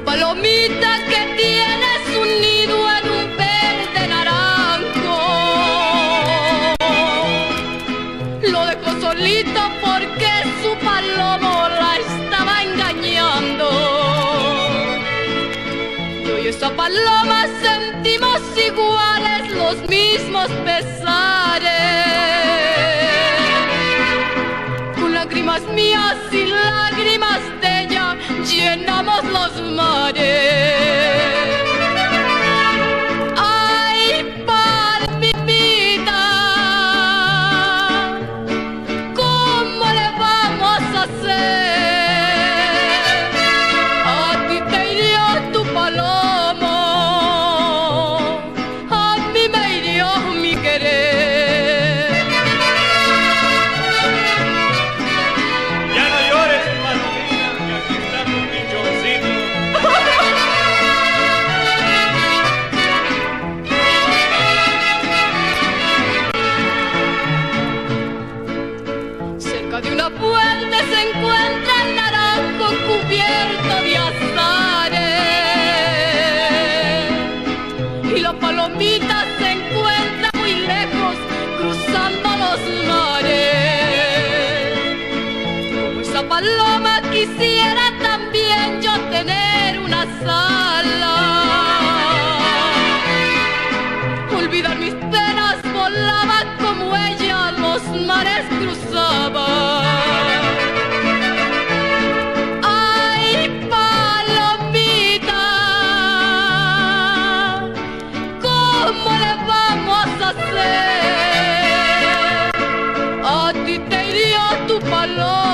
palomita que tienes un nido en un verde naranjo. Lo dejó solito porque su palomo la estaba engañando. Yo y esa paloma sentimos iguales los mismos pesares llenamos los mares. Paloma quisiera también yo tener una sala olvidar mis penas, volaba como ella, los mares cruzaba. Ay, palomita, ¿cómo le vamos a hacer? A ti te hirió tu paloma.